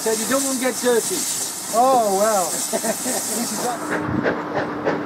said you don't want to get dirty. Oh, well.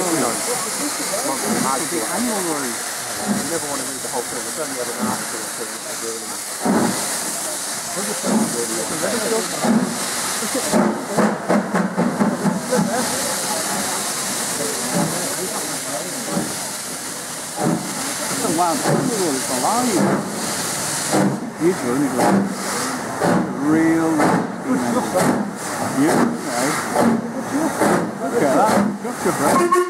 because, you know, months annual review. You never want to read the whole thing. It's only ever an article or two that really Wow, the rule is below you. Isn't it? Real, you know, you. Look at that. Good, good,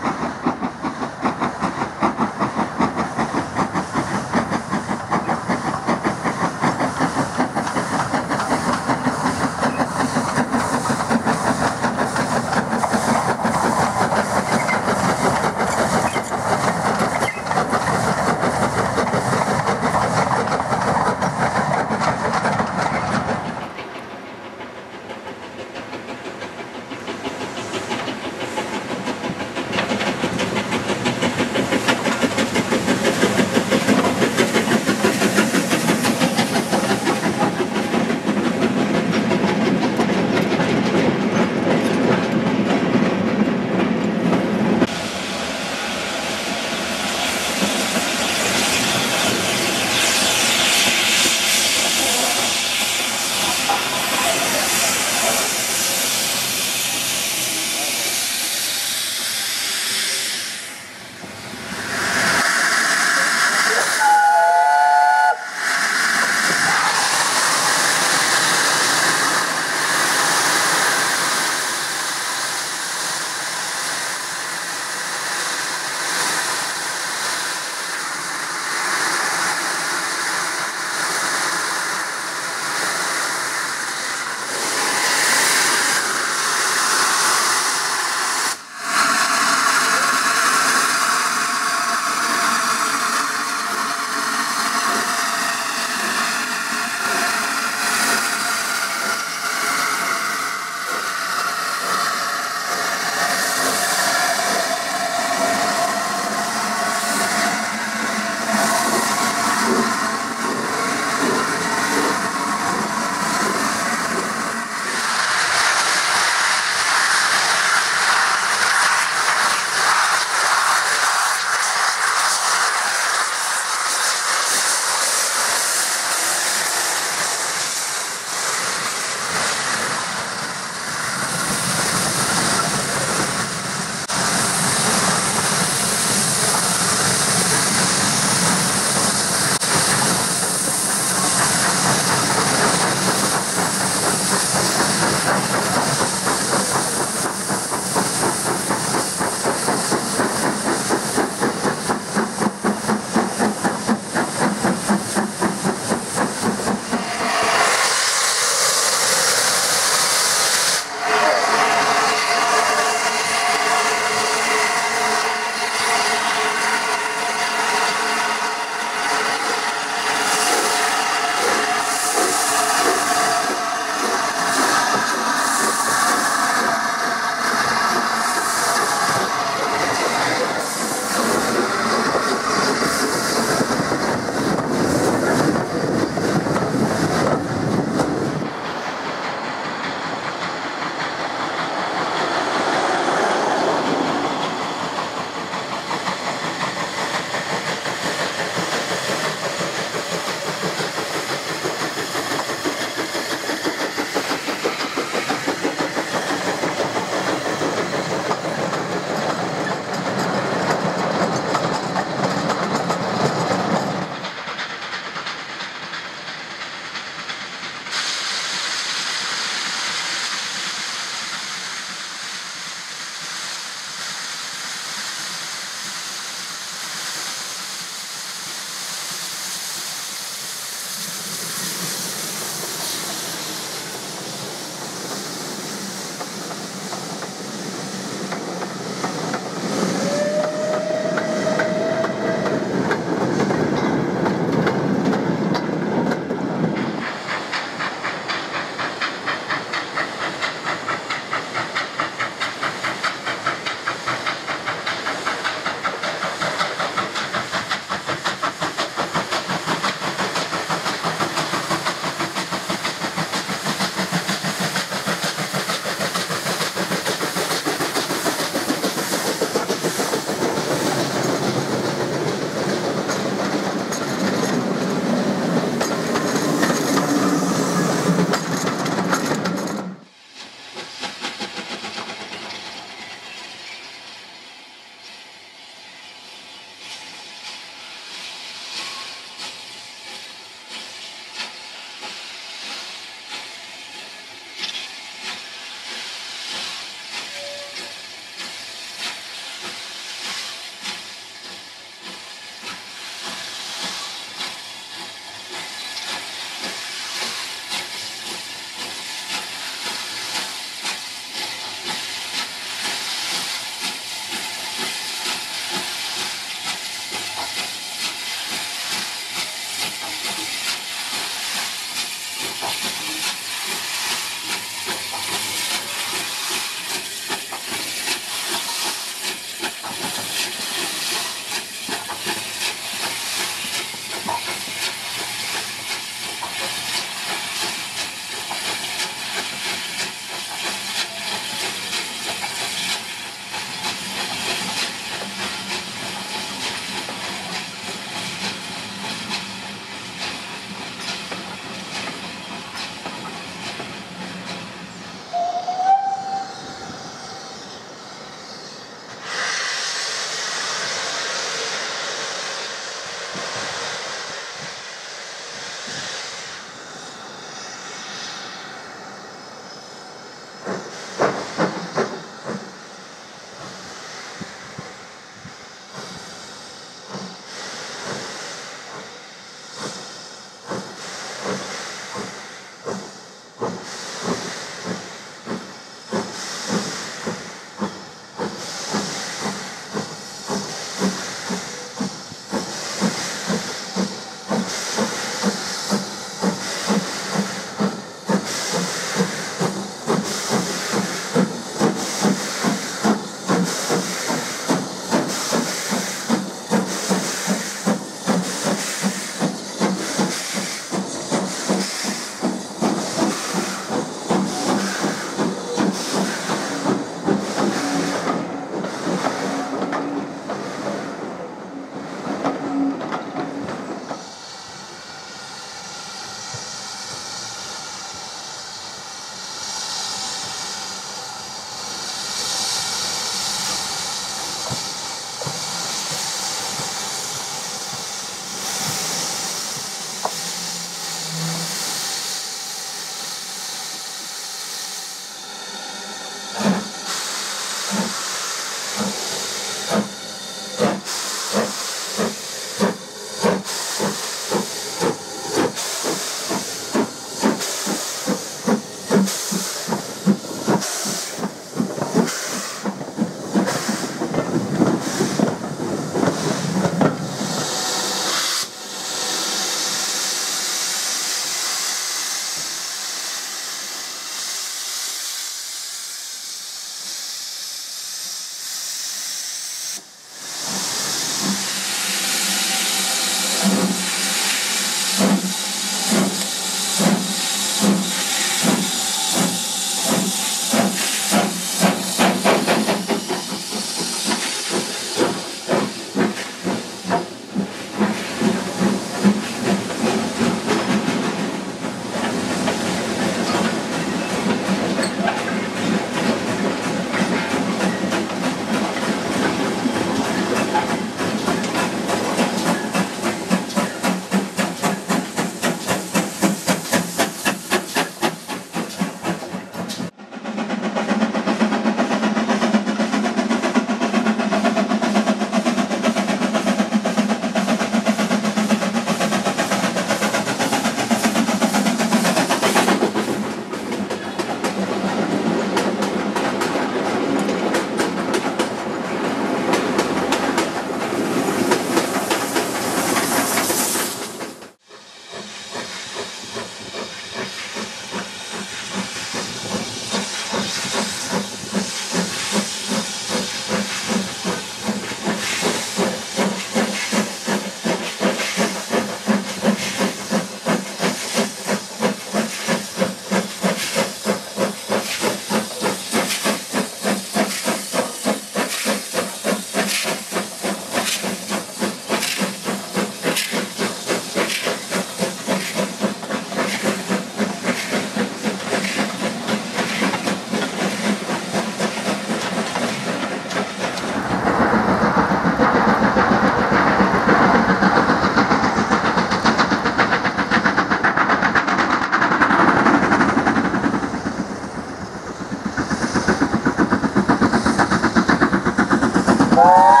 Música